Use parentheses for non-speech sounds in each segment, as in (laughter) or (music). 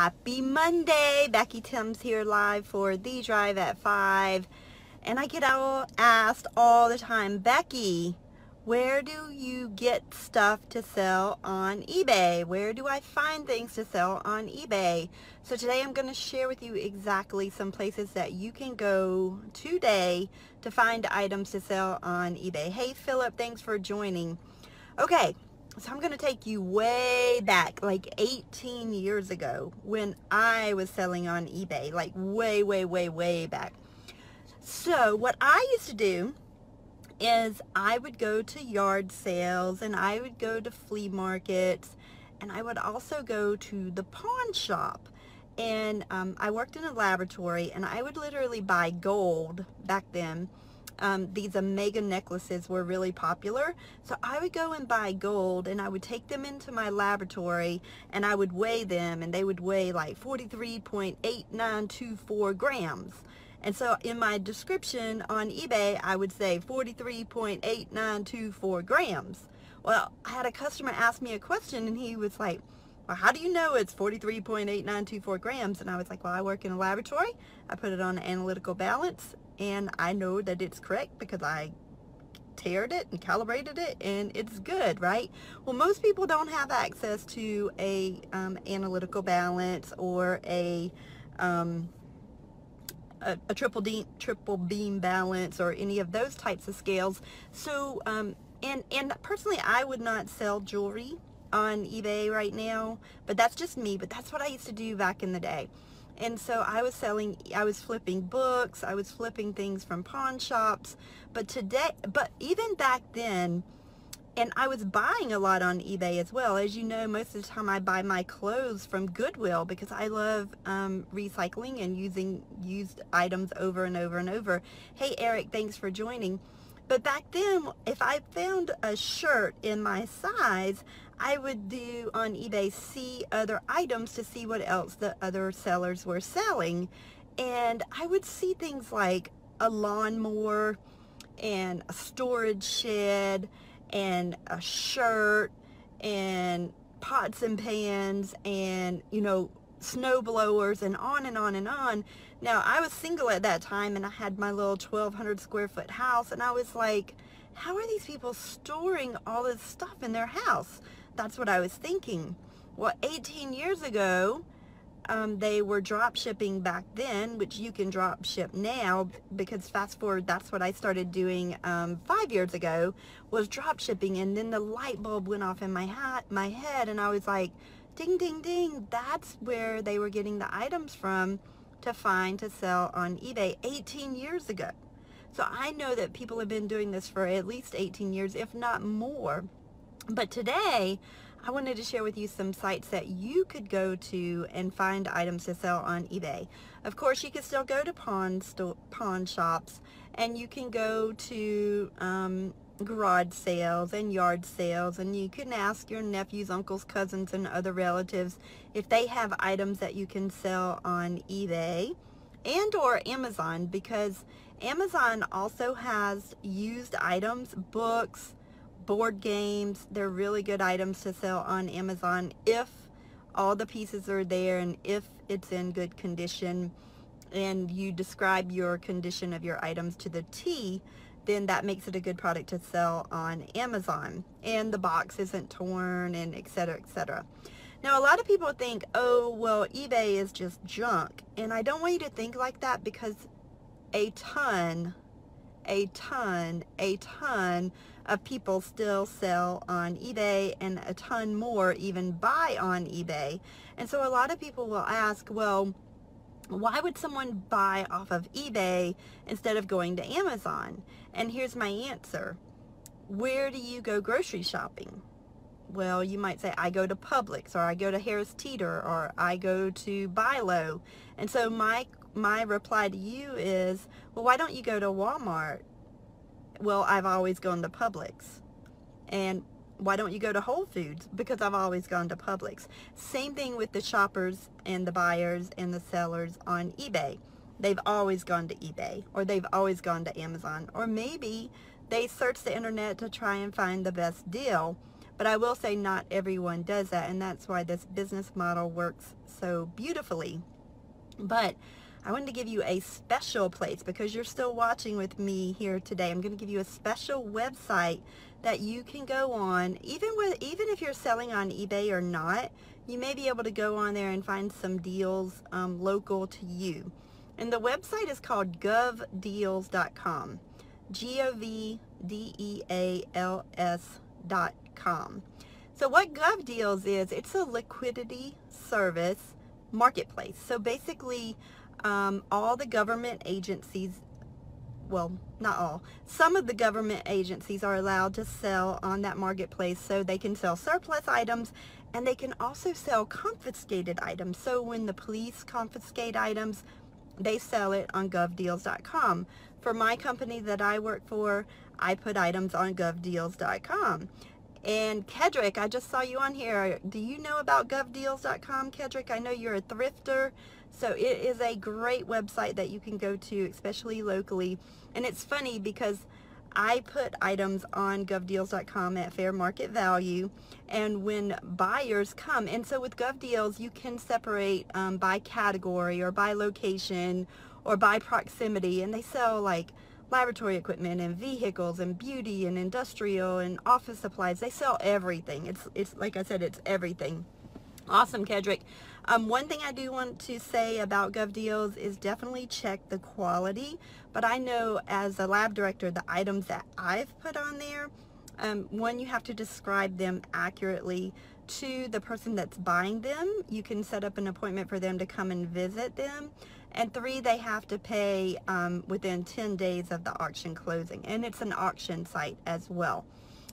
Happy Monday. Becky Thames here live for The Drive at 5. And I get all asked all the time, Becky, where do you get stuff to sell on eBay? Where do I find things to sell on eBay? So today I'm going to share with you exactly some places that you can go today to find items to sell on eBay. Hey Philip, thanks for joining. Okay, so I'm going to take you way back, like 18 years ago, when I was selling on eBay, like way, way, way, way back. So what I used to do is I would go to yard sales and I would go to flea markets and I would also go to the pawn shop. And um, I worked in a laboratory and I would literally buy gold back then um, these omega necklaces were really popular. So I would go and buy gold and I would take them into my laboratory and I would weigh them and they would weigh like 43.8924 grams. And so in my description on eBay, I would say 43.8924 grams. Well, I had a customer ask me a question and he was like, well, how do you know it's 43.8924 grams? And I was like, well, I work in a laboratory. I put it on analytical balance and I know that it's correct because I tared it and calibrated it and it's good, right? Well, most people don't have access to a um, analytical balance or a, um, a, a, triple, triple beam balance or any of those types of scales. So, um, and, and personally, I would not sell jewelry on eBay right now, but that's just me, but that's what I used to do back in the day. And so I was selling, I was flipping books, I was flipping things from pawn shops. But today, but even back then, and I was buying a lot on eBay as well. As you know, most of the time I buy my clothes from Goodwill because I love um, recycling and using used items over and over and over. Hey, Eric, thanks for joining. But back then, if I found a shirt in my size, I would do on eBay see other items to see what else the other sellers were selling. And I would see things like a lawnmower and a storage shed and a shirt and pots and pans and, you know, snow blowers and on and on and on. Now, I was single at that time and I had my little 1,200 square foot house and I was like, how are these people storing all this stuff in their house? that's what I was thinking. Well, 18 years ago, um, they were drop shipping back then, which you can drop ship now because fast forward, that's what I started doing um, five years ago was drop shipping. And then the light bulb went off in my hat, my head, and I was like, ding, ding, ding. That's where they were getting the items from to find to sell on eBay 18 years ago. So I know that people have been doing this for at least 18 years, if not more. But today, I wanted to share with you some sites that you could go to and find items to sell on eBay. Of course, you can still go to pawn, pawn shops and you can go to um, garage sales and yard sales and you can ask your nephews, uncles, cousins, and other relatives if they have items that you can sell on eBay and or Amazon because Amazon also has used items, books, board games. They're really good items to sell on Amazon if all the pieces are there and if it's in good condition and you describe your condition of your items to the T, then that makes it a good product to sell on Amazon. And the box isn't torn and etc. etc. Now, a lot of people think, oh, well, eBay is just junk. And I don't want you to think like that because a ton, a ton, a ton of people still sell on eBay and a ton more even buy on eBay. And so a lot of people will ask, well, why would someone buy off of eBay instead of going to Amazon? And here's my answer. Where do you go grocery shopping? Well, you might say, I go to Publix, or I go to Harris Teeter, or I go to Bi-Lo. And so my, my reply to you is, well, why don't you go to Walmart well, I've always gone to Publix. And why don't you go to Whole Foods? Because I've always gone to Publix. Same thing with the shoppers and the buyers and the sellers on eBay. They've always gone to eBay or they've always gone to Amazon or maybe they search the internet to try and find the best deal. But I will say not everyone does that, and that's why this business model works so beautifully. But I wanted to give you a special place because you're still watching with me here today. I'm going to give you a special website that you can go on, even with even if you're selling on eBay or not, you may be able to go on there and find some deals um, local to you. And the website is called govdeals.com. G-O-V-D-E-A-L-S dot com. So what GovDeals is, it's a liquidity service marketplace. So basically, um, all the government agencies, well, not all, some of the government agencies are allowed to sell on that marketplace so they can sell surplus items and they can also sell confiscated items. So when the police confiscate items, they sell it on govdeals.com. For my company that I work for, I put items on govdeals.com. And Kedrick, I just saw you on here. Do you know about govdeals.com, Kedrick? I know you're a thrifter. So it is a great website that you can go to, especially locally. And it's funny because I put items on govdeals.com at fair market value and when buyers come and so with GovDeals you can separate um, by category or by location or by proximity and they sell like laboratory equipment and vehicles and beauty and industrial and office supplies they sell everything it's it's like I said it's everything awesome Kedrick um, one thing I do want to say about GovDeals is definitely check the quality, but I know as a lab director, the items that I've put on there, um, one, you have to describe them accurately to the person that's buying them. You can set up an appointment for them to come and visit them. And three, they have to pay um, within 10 days of the auction closing. And it's an auction site as well.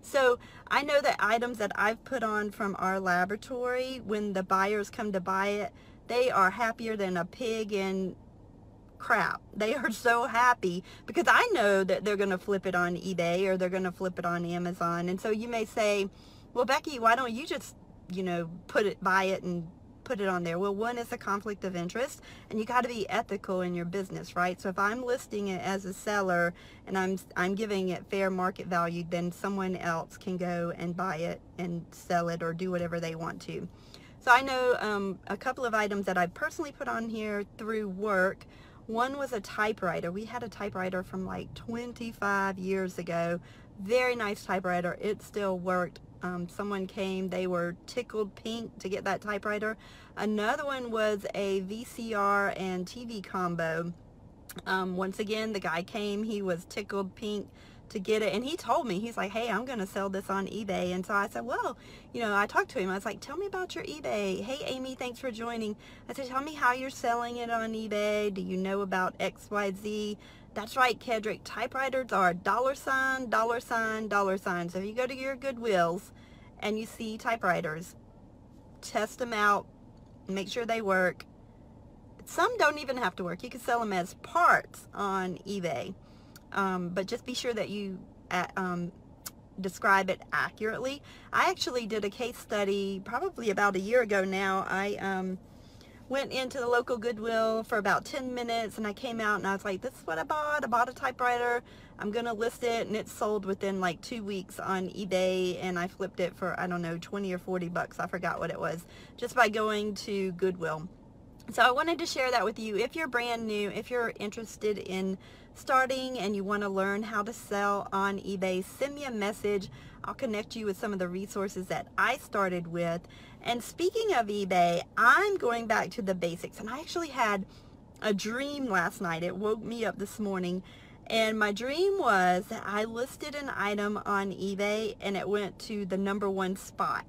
So I know that items that I've put on from our laboratory, when the buyers come to buy it, they are happier than a pig in crap. (laughs) They are so happy because I know that they're going to flip it on eBay or they're going to flip it on Amazon. And so you may say, well, Becky, why don't you just, you know, put it, buy it and put it on there? Well, one is a conflict of interest, and you got to be ethical in your business, right? So if I'm listing it as a seller and I'm I'm giving it fair market value, then someone else can go and buy it and sell it or do whatever they want to. So I know um, a couple of items that I personally put on here through work. One was a typewriter. We had a typewriter from like 25 years ago. Very nice typewriter. It still worked um, someone came, they were tickled pink to get that typewriter. Another one was a VCR and TV combo. Um, once again, the guy came, he was tickled pink to get it and he told me he's like hey I'm gonna sell this on eBay and so I said well you know I talked to him I was like tell me about your eBay hey Amy thanks for joining I said tell me how you're selling it on eBay do you know about XYZ that's right, Kedrick. Typewriters are dollar sign, dollar sign, dollar sign. So if you go to your Goodwills and you see typewriters, test them out, make sure they work. Some don't even have to work. You can sell them as parts on eBay. Um, but just be sure that you uh, um, describe it accurately. I actually did a case study probably about a year ago now. I um, went into the local Goodwill for about 10 minutes and I came out and I was like, this is what I bought. I bought a typewriter. I'm going to list it and it sold within like two weeks on eBay and I flipped it for, I don't know, 20 or 40 bucks. I forgot what it was just by going to Goodwill. So I wanted to share that with you. If you're brand new, if you're interested in starting and you want to learn how to sell on eBay, send me a message. I'll connect you with some of the resources that I started with. And speaking of eBay, I'm going back to the basics. And I actually had a dream last night. It woke me up this morning. And my dream was that I listed an item on eBay and it went to the number one spot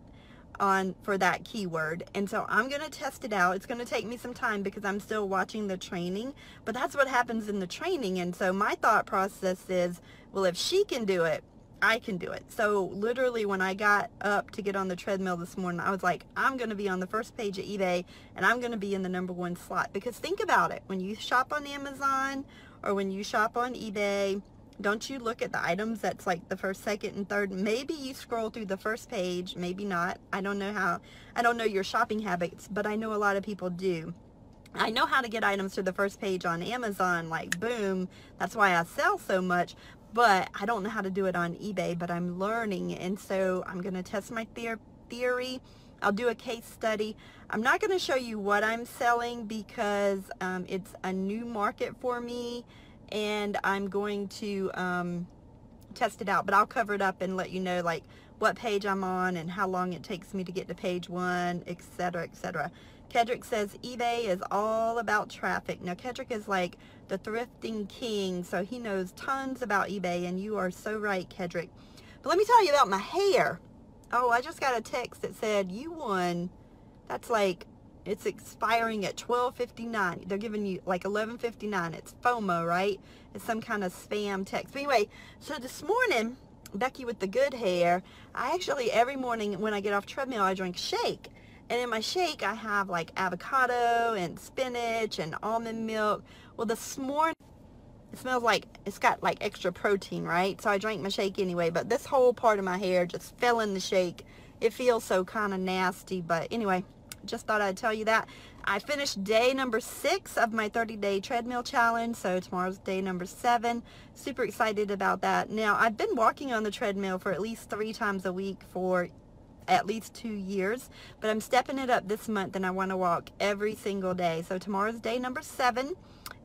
on for that keyword and so I'm gonna test it out it's gonna take me some time because I'm still watching the training but that's what happens in the training and so my thought process is well if she can do it I can do it so literally when I got up to get on the treadmill this morning I was like I'm gonna be on the first page of eBay and I'm gonna be in the number one slot because think about it when you shop on Amazon or when you shop on eBay don't you look at the items that's like the first, second, and third? Maybe you scroll through the first page, maybe not. I don't know how, I don't know your shopping habits, but I know a lot of people do. I know how to get items to the first page on Amazon, like boom, that's why I sell so much. But I don't know how to do it on eBay, but I'm learning. And so I'm going to test my theory. I'll do a case study. I'm not going to show you what I'm selling because um, it's a new market for me and I'm going to um, test it out. But I'll cover it up and let you know like what page I'm on and how long it takes me to get to page one, etc., etc. Kedrick says eBay is all about traffic. Now, Kedrick is like the thrifting king, so he knows tons about eBay, and you are so right, Kedrick. But let me tell you about my hair. Oh, I just got a text that said, you won. That's like, it's expiring at 12.59. They're giving you like 11.59. It's FOMO, right? It's some kind of spam text. But anyway, so this morning, Becky with the good hair, I actually, every morning when I get off treadmill, I drink shake. And in my shake, I have like avocado and spinach and almond milk. Well, this morning, it smells like it's got like extra protein, right? So I drank my shake anyway, but this whole part of my hair just fell in the shake. It feels so kind of nasty, but anyway, just thought I'd tell you that. I finished day number six of my 30-day treadmill challenge, so tomorrow's day number seven. Super excited about that. Now, I've been walking on the treadmill for at least three times a week for at least two years, but I'm stepping it up this month and I want to walk every single day. So tomorrow's day number seven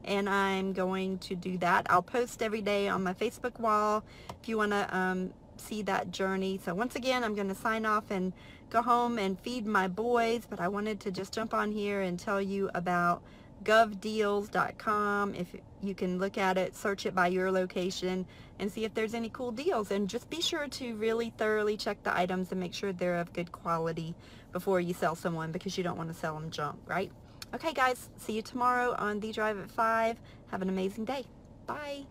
and I'm going to do that. I'll post every day on my Facebook wall if you want to um, see that journey. So once again, I'm going to sign off and go home and feed my boys, but I wanted to just jump on here and tell you about govdeals.com. If you can look at it, search it by your location and see if there's any cool deals. And just be sure to really thoroughly check the items and make sure they're of good quality before you sell someone because you don't want to sell them junk, right? Okay, guys, see you tomorrow on The Drive at 5. Have an amazing day. Bye.